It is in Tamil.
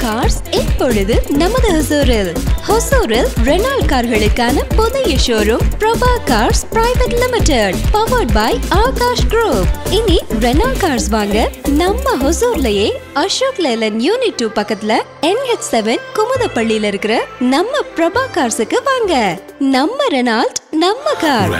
கார்ஸ் இப்பொழுது நமது ஹொசூரில் ஹொசூரில் ரெனால்ட் கார்களுக்கான புதிய showroom Prabha cars private limited powered by Akash group இனி ரெனால்ட் கார்ஸ் வாங்க நம்ம ஹொசூர்லயே அசோக் லேலன் யூனிட் டூ பக்கத்துல என்ஹெச் செவன் குமுதப்பள்ளியில இருக்கிற நம்ம பிரபா கார்ஸுக்கு வாங்க. நம்ம ரெனால்ட் நம்ம கார்